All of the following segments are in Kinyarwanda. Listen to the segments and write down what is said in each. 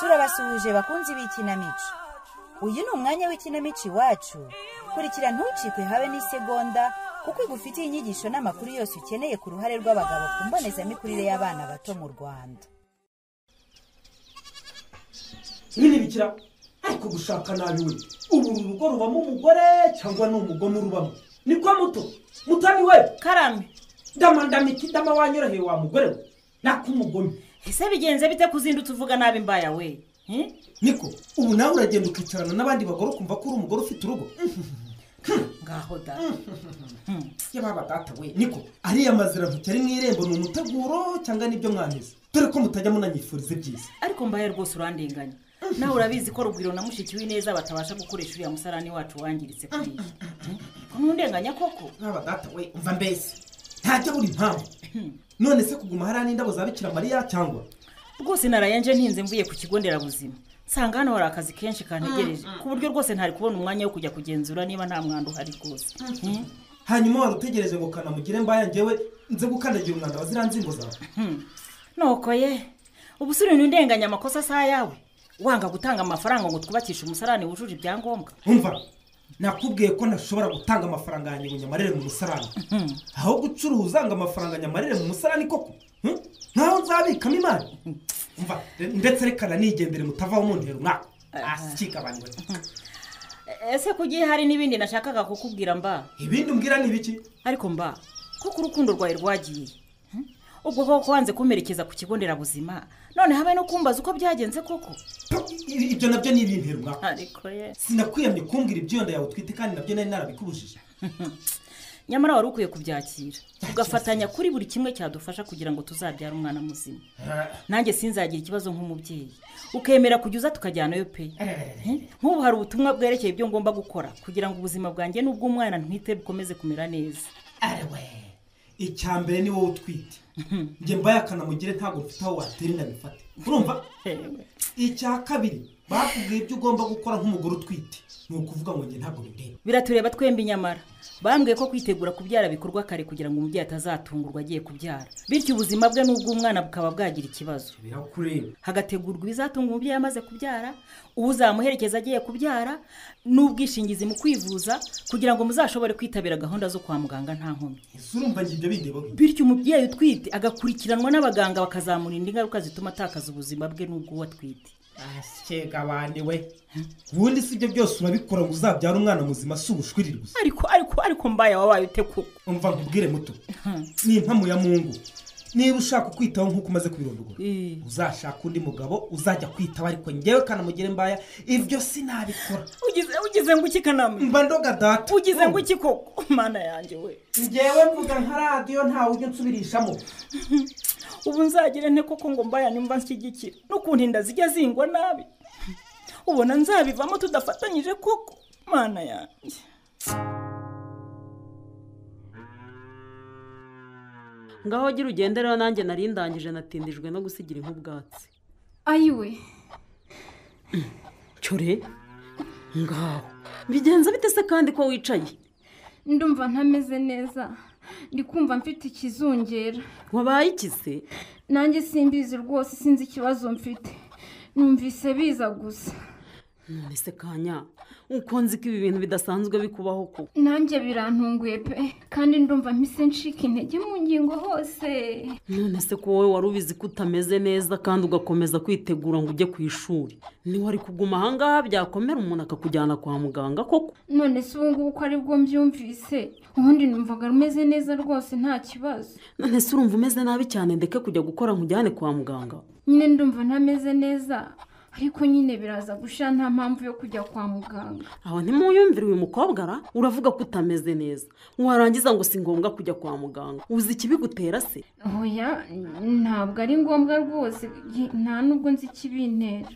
turabasuhuje bakunzi b'ikinamico. Uyu ni umwanya w'ikinamico iwacu. Kurikira ntucikwe habe n'isegonda kuko igufitiye inyigisho n'amakuru yose ukeneye ku ruhare rw'abagabo ku mbonezamikurire y'abana bato mu rwanda. Nyine bikira ariko gushaka nabi we. Ubu uru rugo rubamo umugore cyangwa ni umugome urubamo? Nibwo muto. Mutani we. Karame. Ndama wanyoroheye wa mugore we. Nako umugome ese bigenze bite kuzindutse uvuga nabi mbaya we? Hmm? niko ubu nawe uragenda ukicarana n'abandi bagore ukumva ko uri umugore ufite urugo. Ngaho da. Yababa data we. Niko ariya mazira ntoki ari mu irembo ni umuteguro cyangwa ni byo mwangiza dore ko mutajya munanyifuriza ibyiza. Ariko mbaye rwose urandenganya. Nawe urabizi ko rugwiro na mushiki w'ineza batabasha gukoresha uriya musarani wacu wangiritse kuri. Iyi ntundenganya koko? Nk'aba data we umva mbese. Ntajya buri impamvu. None se kuguma hariya n'indabo za bikira mariya cyangwa? Rwose narayenje ntinze mvuye ku kigo nderabuzima. Nsanga hano hari akazi kenshi kantegereje ku buryo rwose ntari kubona umwanya wo kujya kugenzura niba nta mwanda uhari rwose. Hmm? hanyuma wari utegereje ngo kanamugire mbaya ngewe nze gukandagira umwanda wa ziriya nzingo zawe. Nuko ye ubu si ibintu ndenganya amakosa si ayawe wanga gutanga amafaranga ngo twubakishe umusarani wujuje ibyangombwa. Umva nakubwiye ko ntashobora gutanga amafaranga yanjye ngo nyamarire mu musarani. Aho gucuruza ngo amafaranga nyamarire mu musarani koko? Hmm? nkaho nzabikamo imari? Umva ndetse reka nigendere mutavaho muntera umwaka asikigabanywe ese kugiye hari n'ibindi nashakaga kukubwira mba? Ibindi umbwira ni ibiki ariko mba kuko urukundo rwawe rwagiye? Ubwo koko wanze kumerekeza ku kigo nderabuzima? None habe no kumbaza uko byagenze koko? Ibyo na byo ni umwaka ariko ye. Sinakwiyamye kumbwira ibyo nda yawe utwite kandi na byo nari narabikubujije. Nyamara wari ukwiye kubyakira. Tugafatanya kuri buri kimwe cyadufasha kugira ngo tuzabyare umwana muzima. Nanjye sinzagira ikibazo nk'umubyeyi. Ukemera kujya uza tukajyanayo pe. Eh? nk'ubu hari ubutumwa bwerekeye ibyo ngomba gukora kugira ngo ubuzima bwanjye n'ubw'umwana ntwite bukomeze kumera neza. Icya mbere ni wowe utwite. Njye mbaye akanamugire ntabwo mfite aho watera inda bifate urumva icya kabiri bakubwiye ibyo ugomba gukora nk'umugore utwite. Ni ukuvuga ngo njye ntabwo bindeba biratureba twembi nyamara. Bambwiye ko kwitegura kubyara bikorwa kare kugira ngo umubyeyi atazatungurwa agiye kubyara. Bityo ubuzima bwe n'ubw'umwana bukaba bwagira ikibazo. Birakureba. Hagategurwa ibizatunga umubyeyi amaze kubyara uzamuherekeza agiye kubyara n'ubwishingizi mu kwivuza kugira ngo muzashobore kwitabira gahunda zo kwa muganga nta nkomyi. Bityo umubyeyi utwite agakurikiranwa n'abaganga bakazamurinda ingaruka zituma atakaza ubuzima bwe n'ubw'uwo atwite. Ashyega abandi we. Ubundi si ibyo byose urabikora ngo uzabyare umwana muzima si ubushwiriri gusa. Ariko ariko ariko mbaye wabaye ute koko? Umva nkubwire muto. Ni impamo ya mungu. Niba ushaka kwitaho nk'uko umaze kubirondogora uzashaka undi mugabo uzajya kwitaho ariko ngewe kanamugire mbaya ibyo sinabikora. Ugize ngo iki kanama? Mba ndoga data. Ugize ngo iki koko? Mana yanjye we. Ngewe mvuga nka radiyo ntawe ujya nsubirishamo ubu nzagire nte koko ngo mbaya nimba nshyigikira n'ukuntu inda zijya zingwa nabi. Ubona nzabivamo tudafatanyije koko? Mana yanjye. Ngaho gira ugende rero nanjye nari ndangije natindijwe no gusigira nk'ubwatsi ayiwe cyore ngaho. Bigenza bite se kandi ko wicaye? Ndumva ntameze neza. Ndi kumva mfite ikizungera. Wabaye ikize nanjye simbizi rwose sinzi ikibazo mfite. Numvise biza gusa. None se kanya uko nzi ko ibi bintu bidasanzwe bikubaho ko nanjye birantunguye pe kandi ndumva mpise ncika intege mu ngingo hose. None se ko wowe wari ubizi ko utameze neza kandi ugakomeza kwitegura ngo ujye ku ishuri? Ntiwari kuguma ahangaha byakomera umuntu akakujyana kwa muganga koko? None se ubu ngubu ko ari bwo mbyumvise ubundi numvaga rumeze neza rwose nta kibazo. None se urumva umeze nabi cyane ndeke kujya gukora nkujyane kwa muganga? Nyine ndumva ntameze neza. Ariko nyine biraza gushira nta mpamvu yo kujya kwa muganga. Aho ntimuyumvire uyu mukobwa ara uravuga ko utameze neza. Warangiza ngo si ngombwa kujya kwa muganga. Uzi ikibigutera se? Oya ntabwo ari ngombwa rwose. Nta nubwo nzi ikibintera.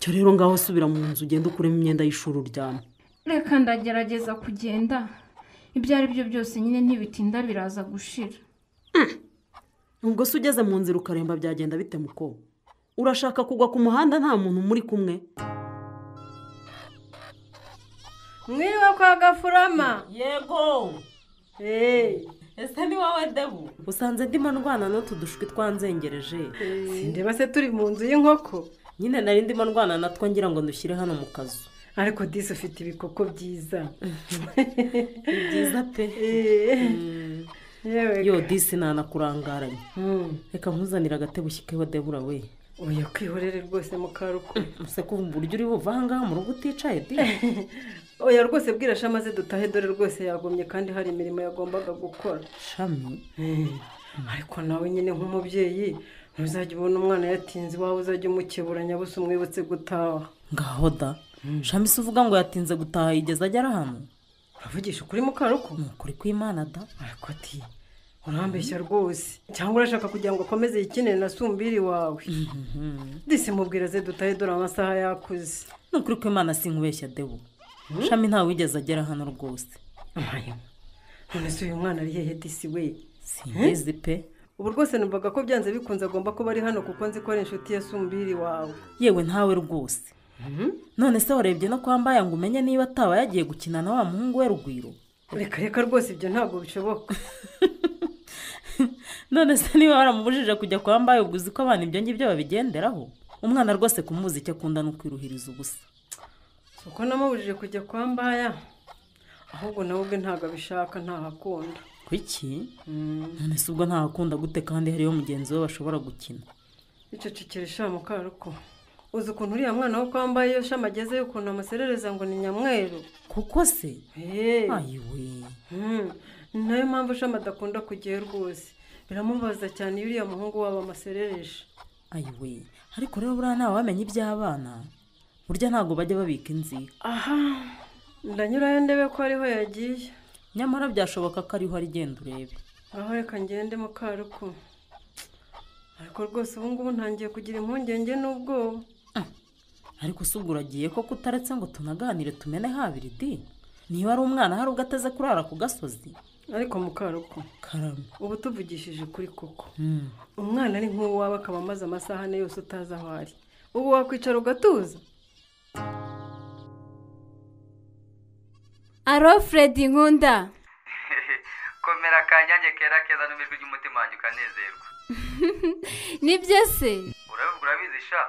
Cyo rero ngaho subira mu nzu ugenda ukuremo imyenda y'ishuri uryamye reka ndagerageza kugenda. Ibyo ari byo byose nyine ntibitinda biraza gushira. Ubwo se ugeze mu nzira ukaremba byagenda bite muko urashaka kugwa ku muhanda nta muntu muri kumwe? Mwiriwe kwa gafurama yego. Ese ni wowe debu? Usanze ndimo ndwana n'utu dushwi twanzengereje. Ndeba se turi mu nzu y'inkoko? Nyine nari ndimo ndwana natwo ngira ngo dushyire hano mu kazu. Ariko disi ufite ibikoko byiza. Ni byiza pe Mm. yewe yo disi nanakurangaranye Mm. reka nkuzanire agatebe ushyikeho debura we. Oya kwihorere rwose mukaruko ese ko uburyo uri buva ahangaha mu rugo uticaye di oya rwose bwira shama ze dutahe dore rwose yagomye kandi hari imirimo yagombaga gukora. Shami? Ariko nawe nyine nk'umubyeyi ntuzajya ubona umwana yatinze iwawe uzajya umukebura nyabusa umwibutse gutaha. Ngaho da. Shami se uvuga ngo yatinze gutaha yigeze agera hano uravugisha ukuri mukaruko ni ukuri kw'imana da. Ariko ati urambeshya rwose. Cyangwa urashaka kugira ngo akomeze yikinire na sumbiri wawe. Disi mubwira ze dutahe dore amasaha yakuze. Ni ukuri kw'imana sinkubeshya debu shami ntawe wigeze agera hano rwose. None se uyu mwana ari hehe disi we? Simbizi pe. Ubu rwose numvaga ko byanze bikunze agomba kuba ari hano kuko nzi ko ari inshuti ya sumbiri wawe. Yewe ntawe rwose. None se warebye no kwa mbaya ngo umenye niba ataba yagiye gukina na wa muhungu we rugwiro? Reka reka rwose ibyo ntabwo bishoboka. none se niba waramubujije kujya kwa mbaye ubwo uzi ko abana ibyo ngibyo babigenderaho? Umwana rwose kumuzi icyo akunda ni ukwiruhiriza ubusa. Uko namubujije kujya kwa mbaya? Ahubwo nawe ubwe ntabwo abishaka ntahakunda kuki none se ubwo ntahakunda gute kandi hariyo mugenzi we bashobora gukina? Icecekere sha mukaruko uzi ukuntu uriya mwana wo kwa mbaye iyo shama agezeyo ukuntu amuserereza ngo ni nyamweru. Kuko se? Ayiwe. Mm, ni na yo mpamvu shama adakunda kujyayo rwose. Biramubaza cyane iyo uriya muhungu wabo amaserereje. Ayiwe ariko rero buriya ntawe wamenya iby'abana. Burya ntabwo bajya babika inzika aha ndanyurayo ndebe ko ariho yagiye. Nyamara byashoboka ko ariho ari genda urebe. Aho reka ngende mukaruko ariko rwose ubu ngubu ntangiye kugira impungenge n'ubwoba. Ariko se ubwo uragiye ko kutaretse ngo tunaganire tumene habiri di? Niba ari umwana hari ubwo ateze kurara ku gasozi? Ariko mukaruko karame. Ubu tuvugishije kuri koko. Mm. umwana ari nk'uwawe akaba amaze amasaha ane yose utazi aho ari. Ubu wakwicara ugatuza. Aro Freddy nkunda. Komera akanyange kera keza n'ijwi ry'umutima wanjye ukanezerwa. Nibyo se? Urabivuga urabizi sha.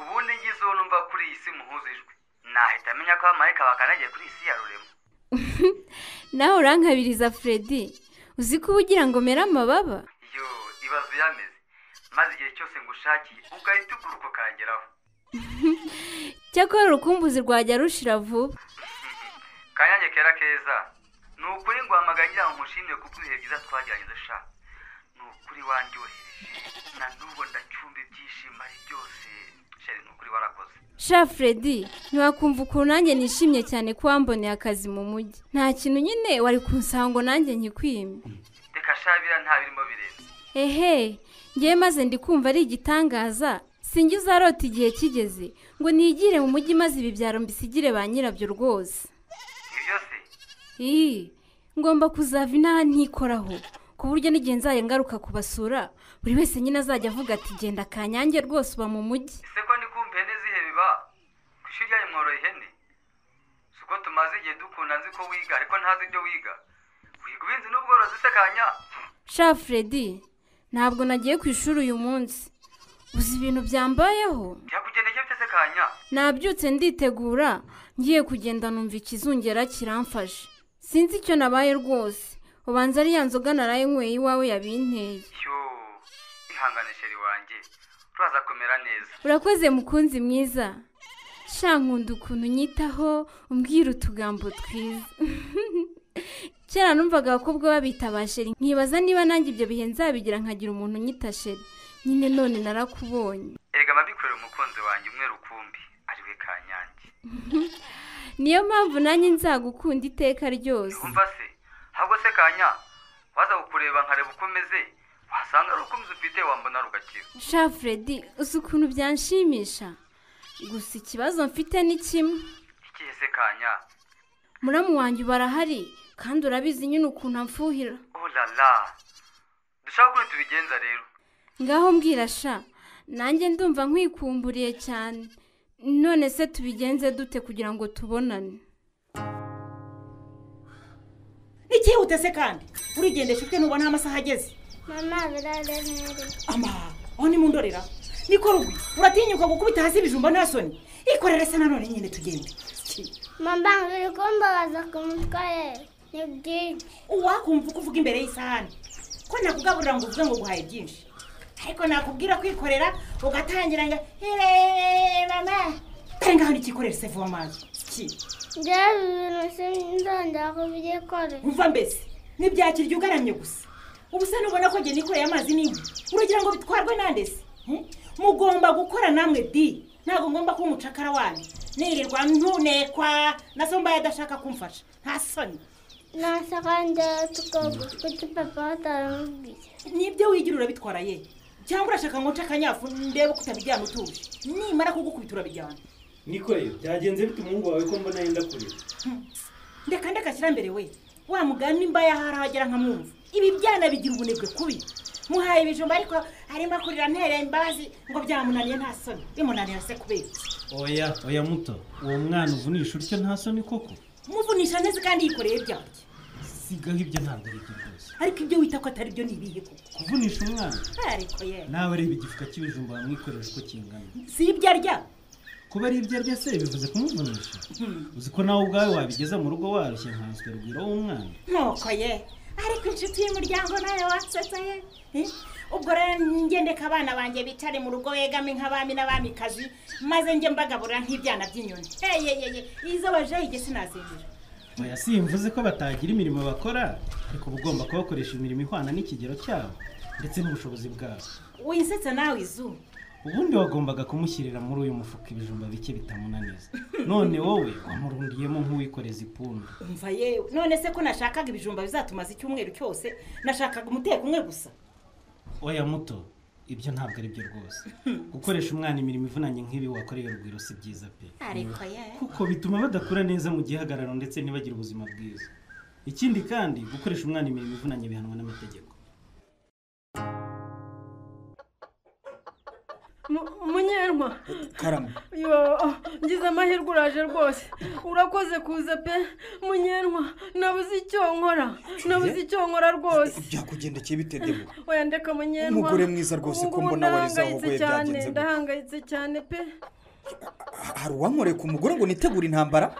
Ubundi ngize uwo numva kuri iyi si muhuza ijwi nahita amenya ko abamarayika bakanagiye kuri iyi si ya rurema. nawe urankabiriza Freddy uzi ko uba ugira ngo mere amababa? Yo ibaze uyameze maze igihe cyose ngushakiye ugahita uguruka ukangeraho cyakora urukumbuzi rwajya rushira vuba. Kanyange kera keza. Ni ukuri nguhamagaye ngira ngo nkushimire kuko ibihe byiza twagiranye sha ni ukuri wandyohereje. Na n'ubu ndacyumva ibyishimo ari byose. Sheri ni ukuri warakoze sha Freddy ntiwakumva ukuntu nanjye nishimye cyane ko wamboneye akazi mu mujyi. Nta kintu nyine wari kunsanga ngo nanjye nkikwime reka shabira nta birimo birenze. Ehe ngewe maze ndi kumva ari igitangaza. Sinjye uzarota igihe kigeze. Ngo nigire mu mujyi maze ibi byaro mbisigire ba nyirabyo rwose. Ibyo se? Iyi ngomba kuzava inaha ntikoraho. Ku buryo n'igihe nzajya ngaruka kubasura buri wese nyine azajya avuga ati genda kanyange rwose uba mu mujyi ese ko ndi kumva ihene zihe biba ku mworoye ihene si uko tumaze igihe dukunda nzi ko wiga ariko ntazi ibyo wiga. Wiga ubuhinzi n'ubworozi se kanya? Sha Freddy ntabwo nagiye ku ishuri uyu munsi. Uzi ibintu byambayeho? Byakugendeye bite se kanya? Nabyutse nditegura ngiye kugenda numva ikizungera kiramfashe. Sinzi icyo nabaye rwose. Ubanza ari ya nzoga naraye nyweye iwawe yabinteye. Yo ihangane sheri wanjye. Uraza kumera neza. Urakoze mukunzi mwiza. Sha nkunda ukuntu unyitaho umbwira utugambo twiza. Kera numvaga abakobwa babita ba sheri nkibaza niba nanjye ibyo bihe nzabigira nkagira umuntu unyita sheri nyine none narakubonye. Erega ababikorera umukunzi wanjye umwe rukumbi ari we kanyange niyo mpamvu nanjye nzagukunda iteka ryose. Wumva se ahubwo se kanya waza kukureba nkareba uko umeze wasanga ari uko ufite wambona rugakira sha Freddy uzi ukuntu byanshimisha? Gusa ikibazo mfite ni kimwe. Ikihe se kanya muramu wanjye uba arahari kandi urabizi nyine ukuntu amfuhira. Oh la la. Dushaka ukuntu tubigenza rero. Ngaho mbwira sha nanjye ndumva nkwikumburiye cyane. None se tubigenze dute kugira ngo tubonane? Ikihute se kandi? Urigendesha ufite nubona amasaha ageze? Mama biraremereye ama aho ni mu ndorera. Niko rugwi uratinyuka gukubita hasi ibijumba nta soni. Ikorere se nanone nyine tugende. Mama uri kumbabaza ku mutwe. Ni byinshi uwakumva uko uvuga imbere y'isahani. Ko nakugaburira ngo uvuge ngo guhaye byinshi? Ariko nakubwira kwikorera ugatangira ngo "Eeeh, mama. Dore ngaho nikikorere se vuba amazi ki njyewe ibintu sinzongera kubyikorera umva mbese ntibyakirya ugaramye gusa. Ubu se nubona ko njye nikoreye amazi n'inkwi uragira ngo bitwarwe nande se Hmm? Mugomba gukora namwe di ntabwo ngomba kuba umucakara wanyu. Nirirwa ntunekwa. Na so mbaye adashaka kumfasha. Nta soni. Nasaka njyewe tukoga kuki papa bataramubwiye ni byo wigira urabitwara ye? Cyangwa urashaka ngo nce akanyafu ndebe ko utabijyana utuje nimara kugukubita urabijyana. Nikoye byagenze bite umuhungu wawe ko mbona yenda kurira? Ndeka ndeka ashyira mbere we. Wa mugani nimba yahari ahagera nkamwumva. Ibi byana bigira ubunebwe kubi. Muhaye ibijumba ariko arimo kurira ntereye imbabazi ngo byamunaniye nta soni. Bimunanira se kubera. Oya oya muto uwo mwana uvunisha utyo nta soni koko? Muvunisha neza kandi yikoreye byaryo sigaho ibyo ntabwo ari byo rwose ariko ibyo wita ko atari byo ni ibihe koko? Kuvunisha umwana? Ariko ye. Nawe reba igifuka cy'ibijumba wamwikoresha uko kingana. Si ibyo arya? Kuba ari ibyo arya se bivuze kumuvunisha. Uzi ko nawe ubwawe wabigeza mu rugo warushye nkanswe rugwiro w'umwana nuko ye. Ariko inshuti y'umuryango nawe wasetsa ye? Eh? ubwo rero ngendeka abana banjye bicare mu rugo begame nk'abami n'abamikazi maze njye mbagaburira nk'ibyana by'inyoni. Eyeyeye izo bajayige sinazindira oya simvuze ko batagira imirimo bakora? Ariko uba ugomba kubakoresha imirimo ihwana n'ikigero cyabo ndetse n'ubushobozi bwabo. Winsetsa nawe izuba. Ubundi wagombaga kumushyirira muri uyu mufuka ibijumba bike bitamunaniza. None wowe wamurundiyemo nk'uwikoreza ipunda umva yewe. None se ko nashakaga ibijumba bizatumaza icyumweru cyose nashakaga umuteko umwe gusa. Oya muto ibyo ntabwo ari byo rwose. Gukoresha umwana imirimo ivunanye nk'ibi wakoreye urugwiro si byiza pe. Ariko ye. Kuko bituma badakura neza mu gihagararo ndetse ntibagire ubuzima bwiza. Ikindi kandi gukoresha umwana imirimo ivunanye bihanwa n'amategeko. Yo ngize amahirwe uraje rwose. Urakoze kuza pe. Munyerwa nabuze icyo nkora. Nabuze icyo nkora rwose. Byakugendekeye bite debo? Oya ndeka munyerwa. Umugore mwiza rwose ko mbona warize aho uvuye byagenze ndahangayitse cyane pe. Hari uwankoreye ku mugore ngo nitegure intambara?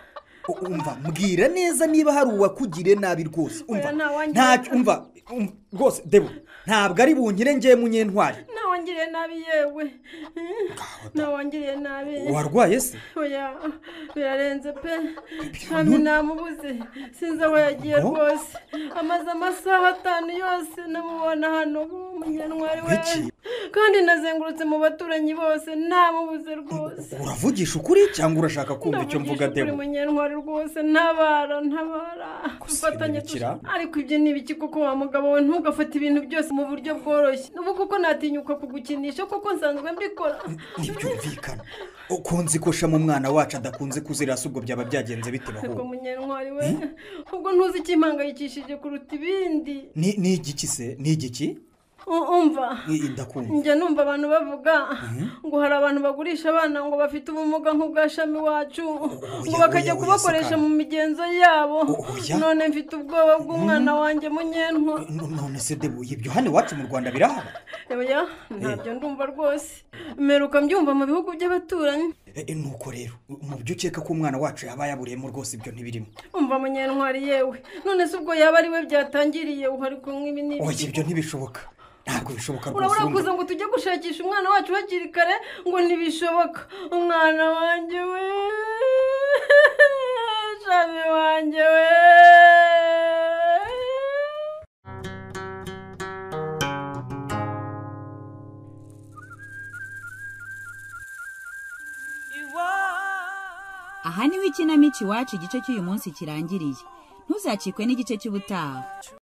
Umva mbwira neza niba hari uwakugiriye nabi rwose. Umva ntacyo umva um, rwose debo ntabwo ari bunkire ngewe munyentwari ntawangiriye nabi yewe. Ntawangiriye nabi. Warwaye se? Oya birarenze pe. Ntabwo namubuze. Sinzi aho yagiye Ngo? rwose. Amaze amasaha atanu yose namubona hano umunyantwari we. Kandi nazengurutse mu baturanyi bose ntamubuze rwose. Uravugisha ukuri cyangwa urashaka kumva icyo mvuga Ndavugisha ukuri debo? munyantwari rwose. Ntabara ntabara. Tuzi- ariko ibyo ni ibiki kuko wa mugabo we ntugafate ibintu byose mu buryo bworoshye. Ubu kuko natinyuka kugukinisha kuko nsanzwe mbikora. Ntibyumvikana ukunze ikoshamo umwana wacu adakunze kuzira se ubwo byaba byagenze bite bahungu munyantwari we ubwo ntuzi ikimpangayikishije kuruta ibindi. Ni igiki se? Ni igiki umva. Njya numva abantu bavuga ngo hari abantu bagurisha abana ngo bafite ubumuga nk'ubwa shami wacu ngo bakajya kubakoresha mu migenzo yabo. None mfite ubwoba bw'umwana wanjye munyentwa. No- none se debo ibyo hano iwacu mu rwanda birahaba. Oya ntabyo ndumva rwose. Mperuka mbyumva mu bihugu by'abaturanyi. E, e, nuko rero mu byo ukeka ko umwana wacu yaba yaburiyemo rwose ibyo ntibirimo. Umva munyentwari yewe. None se ubwo yaba ari we byatangiriye uhari kunywa ibi n'ibi oya ibyo ntibishoboka. Ntabwo bishoboka rwose urumva. kuza ngo tujye gushakisha umwana wacu hakiri kare ngo ntibishoboka. Umwana wanjye we shami wanjye we. Aha ni ho ikinamico iwacu igice cy'uyu munsi kirangiriye. Ntuzacikwe n'igice cy'ubutaha.